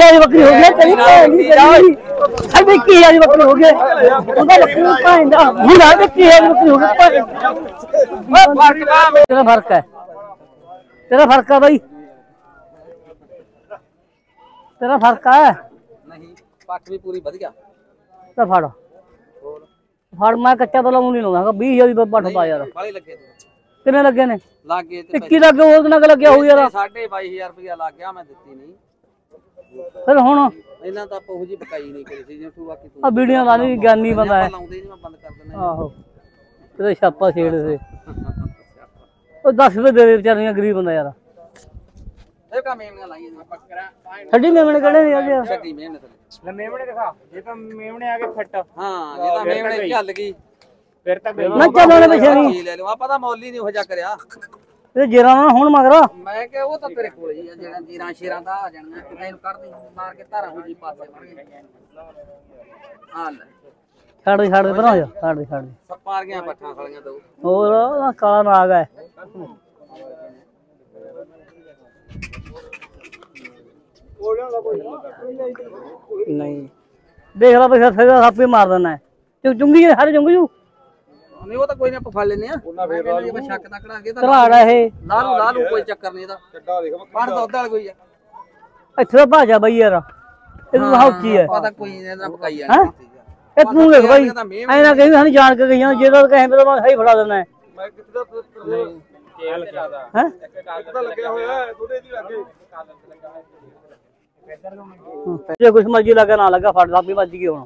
21000 ਦੀ ਬੱਕਰੀ ਹੋ ਗਈ ਤੇਰੀ ਭੈਣ ਦੀ ਤੇਰੀ ਸਾਡੇ 21000 ਦੀ ਬੱਕਰੀ ਹੋ ਗਈ ਉਹਦਾ ਬੱਕਰੀ ਨੂੰ ਭੈਣ ਦਾ ਹੁਣ ਆ 21000 ਦੀ ਬੱਕਰੀ ਹੋ ਗਈ ਭੈਣ ਤੇਰਾ ਫ਼ਰਕ ਹੈ ਤੇਰਾ ਫ਼ਰਕ ਹੈ ਬਾਈ ਤੇਰਾ ਫ਼ਰਕ ਹੈ ਨਹੀਂ ਪੱਟ ਵੀ ਪੂਰੀ ਵਧੀਆ ਤਾਂ ਫੜ ਫੜ ਮੈਂ ਕੱਚਾ ਬਲਾ ਨਹੀਂ ਲਾਉਂਦਾ 20000 ਦੀ ਪੱਠ ਪਾ ਯਾਰ ਬਾਲੇ ਲੱਗੇ ਤੇ। ਕਿੰਨੇ ਲੱਗੇ ਨੇ ਲੱਗੇ ਤੇ 21 ਲੱਗੇ ਹੋਰ ਕਿੰਨਾ ਕੁ ਲੱਗਿਆ ਹੋਊ ਯਾਰ ਸਾਢੇ ਫਿਰ ਹੁਣ ਇਹਨਾਂ ਤਾਂ ਆਪਾਂ ਉਹ ਜੀ ਬਕਾਈ ਨਹੀਂ ਕਰੀ ਸੀ ਜੇ ਤੂੰ ਬਾਕੀ ਤੂੰ ਆ ਵੀਡੀਓ ਲਾ ਲਈ ਗਿਆਨੀ ਬੰਦਾ ਹੈ। ਆਪਾਂ ਲਾਉਂਦੇ ਨਹੀਂ ਮੈਂ ਬੰਦ ਕਰ ਦਿੰਦਾ ਆਹੋ। ਕਿਤੇ ਛਾਪਾ ਛੇੜ ਦੇ। ਉਹ 10 ਰੁਪਏ ਦੇ ਦੇ ਵਿਚਾਰੀਆਂ ਗਰੀਬ ਬੰਦਾ ਯਾਰ। ਇਹ ਕਾ ਮੇਮਣਾ ਲਾਈਏ ਮੈਂ ਪੱਕਰਾ ਛੱਡੀ ਮੇਮਣੇ ਕਿਹੜੇ ਨੇ ਯਾਰ ਛੱਡੀ ਮੇਮਣੇ ਤੇ। ਲੈ ਮੇਮਣੇ ਦਿਖਾ। ਜੇ ਤਾਂ ਮੇਮਣੇ ਆ ਗਏ ਫਿੱਟ। ਹਾਂ ਜੇ ਤਾਂ ਮੇਮਣੇ ਚੱਲ ਗਈ। ਫਿਰ ਤਾਂ ਗਈ। ਮੈਂ ਚੱਲਣੇ ਪਿੱਛੇ ਨਹੀਂ ਕੀ ਲੈ ਲਵਾਂ ਆਪਾਂ ਤਾਂ ਮੁੱਲ ਹੀ ਨਹੀਂ ਉਹ ਜਾ ਕਰਿਆ। ਇਹ ਜੇਰਾ ਨਾ ਹੁਣ ਮਗਰ। ਮੈਂ ਕਿਹਾ ਉਹ ਤਾਂ ਤੇਰੇ ਕੋਲ ਹੀ ਆ ਜਿਹੜਾ ਜੀਰਾਂ ਸ਼ੇਰਾਂ ਦਾ ਆ ਜਾਣਾ ਕਿਤੇ ਇਹਨੂੰ ਕੱਢ ਦੇ ਮਾਰ ਕੇ ਧਾਰਾਂ ਹੋ ਜੀ ਪਾਸੇ ਆ ਲੈ। ਛੱਡ ਦੇ ਛੱਡ ਦੇ ਹੋ ਜਾ ਛੱਡ ਦੇ ਛੱਡ ਦੇ। ਸੱਪਾਂ ਰਗੀਆਂ ਪੱਠਾਂ ਖਲੀਆਂ ਦੋ। ਹੋਰ ਆਹ ਕਾਲਾ ਨਾਗ ਹੈ। ਨਹੀਂ। ਦੇਖ ਲਾ ਬਈ ਆਪੇ ਮਾਰ ਦੇਣਾ ਚੁੰਗੀ ਸਾਰੇ ਚੁੰਗੀ ਜੂ। ਨਹੀਂ ਉਹ ਤਾਂ ਕੋਈ ਨਹੀਂ ਆਪਾਂ ਫੜ ਲੈਨੇ ਆ ਉਹਨਾਂ ਫੇਰ ਲਾ ਲੂ ਸ਼ੱਕ ਤਾਂ ਕਰਾਂਗੇ ਤਾਂ ਘਰਾੜਾ ਇਹ ਲਾ ਲੂ ਲਾ ਲੂ ਕੋਈ ਚੱਕਰ ਨਹੀਂ ਇਹਦਾ। ਚੱਡਾ ਦੇਖ ਫੜ ਦੁੱਧ ਵਾਲ ਕੋਈ ਆ ਇੱਥੇ ਤਾਂ ਭਾਜਾ ਬਈ ਯਾਰ। ਇਹ ਤਾਂ ਹੌਕੀ ਹੈ। ਪਤਾ ਕੋਈ ਨਹੀਂ ਇਹਦਾ ਪਕਾਈ ਹੈਂ? ਇਹ ਤੂੰ ਦੇਖ ਬਾਈ ਐ ਨਾ ਕਹੀਂ ਸਾਨੂੰ ਜਾਣ ਕੇ ਗਈਆਂ ਜੇ ਤਾਂ ਕਹੇ ਤਾਂ ਮੈਂ ਸਹੀ ਫੜਾ ਦੇਣਾ ਹੈ ਮੈਂ ਕਿੱਥੇ ਦਾ ਹੈ ਤਾਂ ਲੱਗਿਆ ਹੋਇਆ ਥੋੜੇ ਦੀ ਲੱਗੇ। ਜੇ ਕੁਛ ਮਰਜ਼ੀ ਲੱਗਾ ਨਾ ਲੱਗਾ ਫੜ ਲਾ ਵੀ ਵੱਜ ਗਈ ਹੁਣ।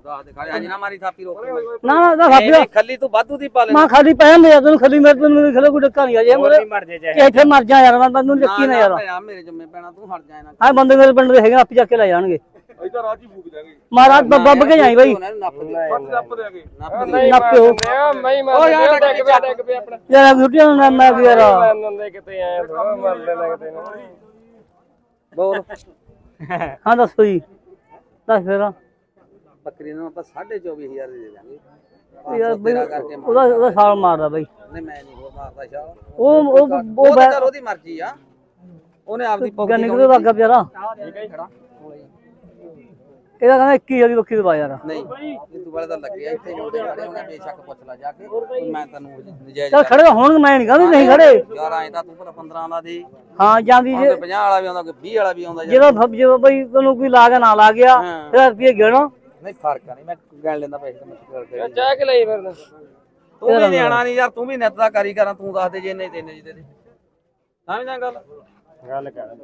ਨਾ ਮਾਰੀ ਥਾਪੀ ਰੋਕ ਨਾ ਨਾ ਖੱਲੀ ਤੂੰ ਵਾਧੂ ਦੀ ਪਾ ਲੈ ਮੈਂ ਖਾਲੀ ਪੈ ਜਾਂਦੇ ਆ ਤੈਨੂੰ ਖਾਲੀ ਮੇਰੇ ਤੈਨੂੰ ਖਲੇ ਕੋਈ ਡੱਕਾ ਨਹੀਂ ਆ ਜੇ। ਮੇਰੇ ਇੱਥੇ ਮਰ ਜਾ ਯਾਰ ਮੈਂ ਤੈਨੂੰ ਲੱਕੀ ਨਾ ਯਾਰ। ਆ ਮੇਰੇ ਜੰਮੇ ਪੈਣਾ ਤੂੰ ਹਟ ਜਾ ਇਹਨਾਂ ਆ ਬੰਦੇ ਮੇਰੇ ਪਿੰਡ ਦੇ ਹੈਗੇ ਆਪੇ ਚੱਕ ਕੇ ਲੈ ਜਾਣਗੇ। ਅਸੀਂ ਤਾਂ ਰਾਜੀ ਫੂਕ ਜਾਗੇ ਮਹਾਰਾਜ ਬੱਬ ਕੇ ਜਾਈ ਬਾਈ। ਨੱਪ ਦੇਗੇ ਨੱਪ ਹੋ ਮੈਂ ਮੈਂ ਯਾਰ ਡੱਕ ਪਿਆ ਡੱਕ ਪਿਆ ਆਪਣਾ। ਯਾਰ ਛੁੱਟੀਆਂ ਨੂੰ ਮੈਂ ਵੀ ਯਾਰ। ਨੰਦੇ ਕਿਤੇ ਆਏ ਥੋੜਾ ਮਰ ਲੈਣਾ ਕਿਤੇ ਨਾ। ਬੋਲ। ਹਾਂ ਦੱਸੋ ਜੀ। ਦੱਸ ਫਿਰ। ਬੱਕਰੀ ਨੂੰ ਆਪਾਂ 24000 ਦੀ ਦੇ ਦਾਂਗੇ ਯਾਰ ਬਈ ਉਹਦਾ ਉਹਦਾ ਸਾਲ ਮਾਰਦਾ ਬਾਈ। ਨਹੀਂ ਮੈਂ ਨਹੀਂ ਹੋਰ ਮਾਰਦਾ ਸ਼ਾਹ। ਉਹ ਉਹ ਉਹ ਉਹਦੀ ਮਰਜ਼ੀ ਆ। ਉਹਨੇ ਆਪਦੀ ਪੌੜੀ ਗੰਨੇ ਕਿਦੋਂ ਲੱਗਾ ਪਿਆਰਾ? ਠੀਕ ਹੈ ਖੜਾ। ਇਹਦਾ ਕਹਿੰਦਾ 21 ਦੀ ਬੱਕੀ ਦਵਾ ਯਾਰ। ਨਹੀਂ ਇਹ ਤੂੰ ਵਾਲੇ ਤਾਂ ਲੱਗਿਆ ਇੱਥੇ ਮੁੰਡੇ ਖੜੇ ਉਹਨੇ ਬੇਸ਼ੱਕ ਪੁੱਛ ਲੈ ਜਾ ਕੇ ਮੈਂ ਤੈਨੂੰ ਨਜਾਇਜ਼ ਚੱਲ ਖੜੇ ਹੁਣ ਮੈਂ ਨਹੀਂ ਕਹਿੰਦੀ ਨਹੀਂ ਖੜੇ। ਯਾਰ ਐਂ ਤਾਂ ਤੂੰ ਭਲਾ 15 ਵਾਲਾ ਦੇ ਹਾਂ ਜਾਂਦੀ ਜੇ ਤੇ 50 ਵਾਲਾ ਵੀ ਆਉਂਦਾ ਕੋਈ 20 ਵਾਲਾ ਵੀ ਆਉਂਦਾ ਯਾਰ। ਜਦੋਂ ਫ- ਜਦੋਂ ਬਈ ਤੈਨੂੰ ਕੋਈ ਲਾ ਗਿਆ ਨਾ ਲਾ ਗਿਆ ਹਾਂ। ਫਿਰ ਰੁਪਏ ਗਿਣੋ। ਨਹੀਂ ਫ਼ਰਕ ਨਹੀਂ ਮੈਂ ਗਣ ਲੈਂਦਾ ਪੈਸੇ ਤਾਂ ਮੁਸ਼ਕਲ ਕਰ ਚਾਹ ਕੇ ਲਈ ਫਿਰ ਤੂੰ ਵੀ ਨਿਆਣਾ ਨਹੀਂ ਯਾਰ ਤੂੰ ਵੀ ਨਿੱਤ ਦਾ ਕਾਰੀ ਕਰਾਂ ਤੂੰ ਦੱਸ ਦੇ ਜੇ ਇੰਨੇ ਤੈਨੇ ਜਿਹਦੇ ਦੇ ਸਮਝਦਾ ਗੱਲ? ਗੱਲ ਕਰ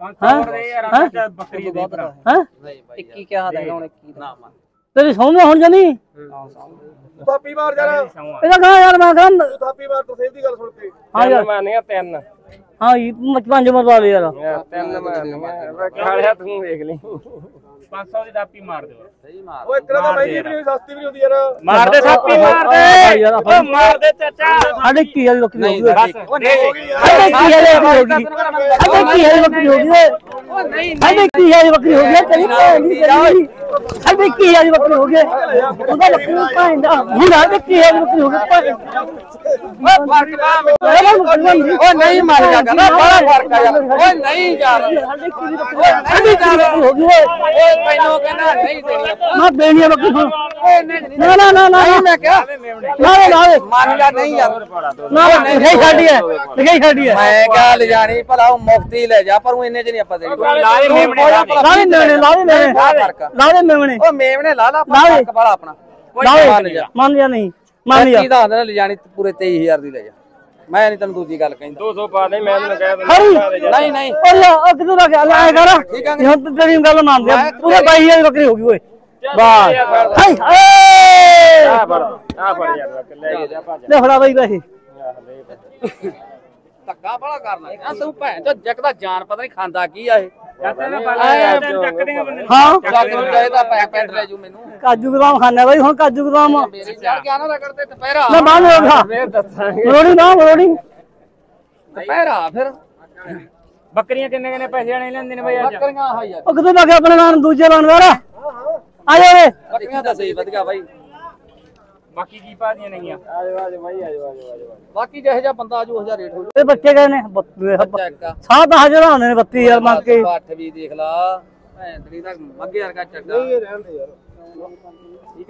ਹਾਂ? ਬੱਕਰੀ ਦੇ ਭਰਾ ਹਾਂ? ਨਹੀਂ ਭਾਈ 21 ਕਿਹਾ ਦਾ ਹੁਣ 21 ਨਾ ਮੰਨ ਤੇਰੀ ਸੌਂਦਾ ਹੁਣ ਜਾਨੀ ਥਾਪੀ ਮਾਰ ਯਾਰ ਇਹਦਾ ਕਹਾਂ ਯਾਰ ਮੈਂ ਕਹਾਂ ਥਾਪੀ ਮਾਰ ਤੂੰ ਸਹੀ ਦੀ ਗੱਲ ਸੁਣ ਕੇ। ਹਾਂ ਯਾਰ। ਮਾਨੀਆਂ ਤਿੰਨ। ਹਾਂ ਜੀ ਪੰਜ ਮਰਵਾ ਲੈ ਯਾਰ ਤਿੰਨ ਮਾਨੀਆਂ ਖਾਲਿਆ ਤੂੰ ਵੇਖ ਲਈ 500 ਦੀ ਦਾਪੀ ਮਾਰ ਦਿਓ ਸਹੀ ਮਾਰ ਓਏ ਤੇਰਾ ਤਾਂ ਮਹਿੰਗੀ ਵੀ ਨਹੀਂ ਸਸਤੀ ਵੀ ਨਹੀਂ ਹੁੰਦੀ ਯਾਰ। ਮਾਰ ਦੇ ਥਾਪੀ ਮਾਰ ਦੇ ਓ ਮਾਰ ਦੇ ਚਾਚਾ। ਸਾਡੇ ਕੀ ਵਾਲੀ ਬੱਕਰੀ ਹੋ ਨਹੀਂ ਗਈ? ਬਸ ਉਹ ਨਹੀਂ ਸਾਡੇ ਕੀ ਵਾਲੀ ਬੱਕਰੀ ਹੋ ਗਈ? ਸਾਡੇ ਕੀ ਵਾਲੀ ਬੱਕਰੀ ਹੋ ਗਈ? ਸਾਡੇ ਕੀ ਵਾਲੀ ਬੱਕਰੀ ਹੋ ਗਈ? ਤੇਰੀ ਭੈਣ ਦੀ ਤੇਰੀ। ਸਾਡੇ ਕੀ ਵਾਲੀ ਬੱਕਰੀ ਹੋ ਗਈ ਉਹਦਾ ਬੱਕਰੀ ਨੂੰ ਭੈਣ ਦਾ ਹੁਣ ਸਾਡੇ ਕੀ ਵਾਲੀ ਬੱਕਰੀ ਹੋ ਗਈ ਓ ਨਹੀਂ ਮਾਰ ਜਾ ਕਰ ਬੜਾ ਫ਼ਰਕ ਆ ਯਾਰ ਓਏ ਨਹੀਂ ਯਾਰ ਸਾਡੇ ਕੀ ਵਾਲੀ ਬੱਕਰੀ ਹੋ ਗਈ ਓਏ ਓਏ ਮੈਨੂੰ ਕਹਿੰਦਾ ਨਹੀਂ ਦੇਣੀ ਆਪਾਂ। ਮੈਂ ਬੇਣੀਆਂ ਬੱਕਰੀ ਸੁਣ ਓਏ ਨਹੀਂ ਨਹੀਂ ਨਾ ਨਾ ਨਾ ਨਾ ਮੈਂ ਕਿਹਾ ਨਾ ਨਾ ਨਾ ਮੰਨ ਜਾ ਨਹੀਂ ਯਾਰ ਨਾ ਲਿਖਾਈ ਛੱਡੀ ਹੈ ਲਿਖਾਈ ਛੱਡੀ ਹੈ ਮੈਂ ਕਿਹਾ ਲੈ ਜਾਣੀ ਭਲਾ ਉਹ ਮੁਫਤੀ ਲੈ ਜਾ ਪਰ ਉਹ ਇੰਨੇ ਚ ਨਹੀਂ ਆਪਾਂ ਦੇਣੀ ਲਾਏ ਮੇਮਣੇ ਦੇ ਦੇ ਦੇ ਉਹ ਮੇਵਨੇ ਲਾ ਲਾ ਲਾ ਦੇ। ਫ਼ਰਕ ਵਾਲਾ ਆਪਣਾ। ਲਾ ਮੰਨ ਦੇ ਜਾ। ਮੰਨ ਜਾ ਨਹੀਂ ਮੰਨ ਜਾ। ਕੀ ਦੱਸ ਦੇਣਾ ਲੈ ਜਾਣੀ ਪੂਰੇ 23000 ਦੀ ਲੈ ਜਾ। ਮੈਂ ਨਹੀਂ ਤੈਨੂੰ ਦੂਜੀ ਗੱਲ ਕਹਿੰਦਾ। 200 ਪਾ ਦੇ ਮੈਂ ਤੈਨੂੰ ਕਹਿ ਹਰੀ ਦਿੰਦਾ ਨਹੀਂ ਨਹੀਂ। ਉਹ ਲੈ ਉਹ ਕਿਦੋਂ ਲੱਗ ਗਿਆ ਲੈ ਆਏ ਕਰ। ਠੀਕ ਆ। ਹੁਣ ਤੇ ਤੇਰੀ ਗੱਲ ਮੰਨਦੇ ਆ ਪੂਰੇ 22000 ਦੀ ਬੱਕਰੀ ਹੋ ਗਈ ਓਏ। ਯਾਰ, ਹਾਈ ਹਾਏ ਆ। ਫੜ ਆ ਫੜ ਯਾਰ ਲੈ ਕੇ ਜਾ ਭੱਜ ਲੈ ਫੜਾ ਬਈ ਪੈਸੇ। ਧੱਕਾ ਬੜਾ ਕਰਨਾ। ਆ ਤੂੰ ਭੈਣ ਚੋ ਜੱਕ ਦਾ ਜਾਨ ਪਤਾ ਨਹੀਂ ਖਾਂਦਾ ਕੀ ਆ ਇਹ। ਚਾਚਾ ਨੇ ਬਾਲਾ ਚੱਕਦੇ ਬੰਦੇ ਹਾਂ ਜੱਕ ਨੂੰ। ਚਾਹੀਦਾ ਪੈ ਪੈਂਟ ਲੈ ਜੂ ਮੈਨੂੰ। ਕਾਜੂ ਬਦਾਮ ਖਾਣਾ ਬਈ ਹੁਣ ਕਾਜੂ ਬਦਾਮ। ਮੇਰੇ ਚੜ ਗਿਆ ਨਾ ਬਾਹਰ ਨੂੰ ਖਾ। ਮਰੋੜੀ ਨਾ ਫਿਰ। ਬੱਕਰੀਆਂ ਕਿੰਨੇ ਕਿੰਨੇ ਪੈਸੇ ਆਣੇ ਲੈਂਦੇ ਨੇ ਬਈ ਅੱਜ? ਉਹ ਕਿਦੋਂ ਲੱਗ ਗਿਆ ਆਪਣੇ ਨਾਲ ਦੂਜੇ ਲਾਣਦਾਰ ਆ ਜਾ ਬੱਕਰੀਆਂ ਤਾਂ ਸਹੀ ਵਧੀਆ ਬਾਈ। ਬਾਕੀ ਕੀ ਪਾ ਦੀਆਂ ਨਹੀਂਆਂ ਆਜੋ ਆਜੋ ਬਾਈ ਆਜੋ ਆਜੋ ਆਜੋ ਬਾਕੀ ਜਿਹੇ ਜਿਹਾ ਬੰਦਾ ਆਜੂ ਹਜ਼ਾਰ ਰੇਟ ਹੋ ਇਹ ਬੱਚੇ ਗਏ ਨੇ ਚੈੱਕ ਆ ਸਾਹ ਤਾਂ ਹਜ਼ਾਰ ਆਉਂਦੇ ਨੇ 32000 ਮੰਗ ਕੇ ਪੱਠ ਵੀ ਦੇਖ ਲਾ ਭੈਣ ਤੇਰੀ ਦਾ ਮੱਗੇ ਵਰਗਾ ਚੱਡਾ ਇਹ ਰਹਿਣ ਦੇ ਯਾਰ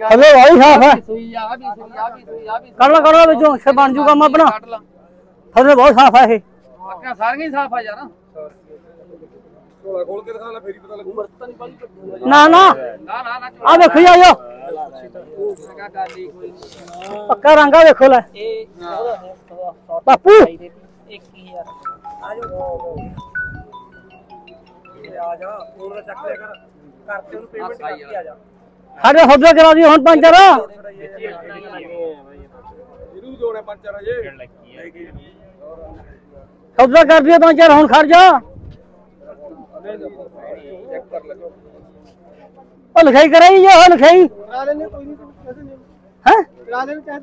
ਹਲੇ ਵਾਲੀ ਸਾਫ਼ ਹੈ ਸੂਈ ਆ ਵੀ ਸੂਈ ਆ ਵੀ ਸੂਈ ਆ ਵੀ ਕਰ ਲਾ ਕਰ ਲਾ ਵਿੱਚੋਂ ਸੇ ਬਣ ਜੂ ਕੰਮ ਆਪਣਾ ਕੱਢ ਲਾ ਹਲੇ ਬਹੁਤ ਸਾਫ਼ ਹੈ ਇਹ ਬੱਕਰੀਆਂ ਸਾਰੀਆਂ ਹੀ ਸਾਫ਼ ਆ ਯਾਰ ਝੋਲਾ ਖੋਲ ਕੇ ਦਿਖਾ ਲੈ ਫੇਰ ਹੀ ਪਤਾ ਲੱਗੂ ਨਾ ਨਾ ਨਾ ਨਾ ਨਾ ਆ ਵੇਖੋ ਜੀ ਆਇਓ ਪੱਕਾ ਰੰਗਾ ਵੇਖੋ ਲੈ। ਇਹ ਬਾਪੂ। 21000 ਆ ਜਾ ਫੋਨ ਚੱਕ ਲਿਆ ਕਰ ਕਰਤੇ ਉਹਨੂੰ ਪੇਮੈਂਟ ਕਰਤੀ ਆ ਜਾ ਸਾਡੇ ਹੌਦਾ ਕਰਾ ਦੀ ਹੁਣ ਪੰਜ ਚਾਰ। ਇਹਨੂੰ ਜੋੜੇ ਪੰਜ ਚਾਰ ਹਜੇ ਹੌਦਾ ਕਰ ਦਿਓ ਪੰਜ ਚਾਰ, ਹੁਣ ਖੜ ਜਾ। ਚੈੱਕ ਕਰ ਲੈ ਉਹ ਲਿਖਾਈ ਕਰਾਈ ਜੋ ਉਹ ਲਿਖਾਈ ਕਰਾ ਲੈਣੇ ਕੋਈ ਨਹੀਂ ਤੂੰ ਕਿਸੇ ਨੇ ਹੈ ਕਰਾ ਲੈਣੇ ਚਾਹੇ